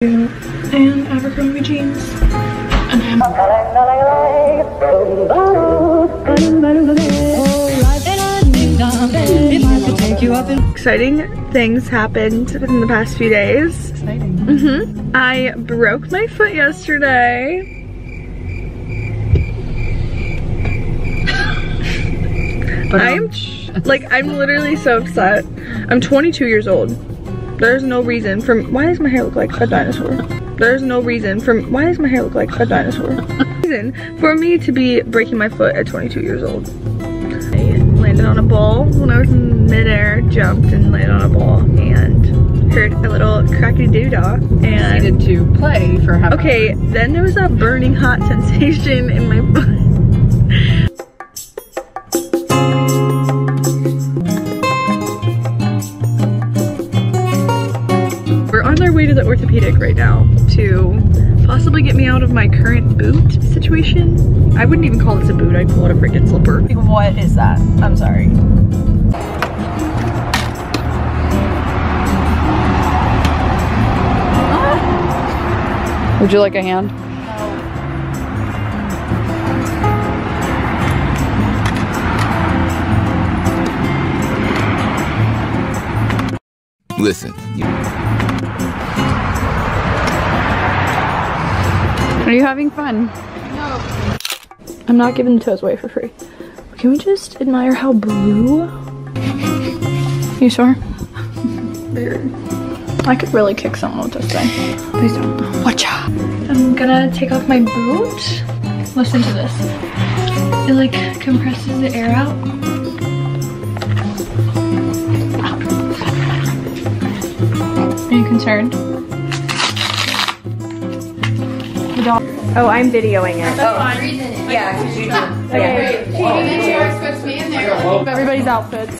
and Abercrombie jeans. And I'm exciting things happened within the past few days. Exciting. Mm-hmm. I broke my foot yesterday. But I'm um, like I'm literally so upset. I'm 22 years old. There's no reason for why does my hair look like a dinosaur? There's no reason for why does my hair look like a dinosaur? reason for me to be breaking my foot at 22 years old. I landed on a ball when I was in midair, jumped and landed on a ball and heard a little cracky doo dah and proceeded to play for half Okay, then there was a burning hot sensation in my butt. Way to the orthopedic right now to possibly get me out of my current boot situation. I wouldn't even call this a boot, I'd call it a freaking slipper. What is that? I'm sorry. Would you like a hand? Listen, Are you having fun? No. I'm not giving the toes away for free. Can we just admire how blue? You sure? Weird. I could really kick someone with this thing. Please don't. Watch out. I'm gonna take off my boot. Listen to this. It like compresses the air out. Are you concerned? Oh, I'm videoing it. Oh. Yeah, because you do. Okay. Everybody's outfits.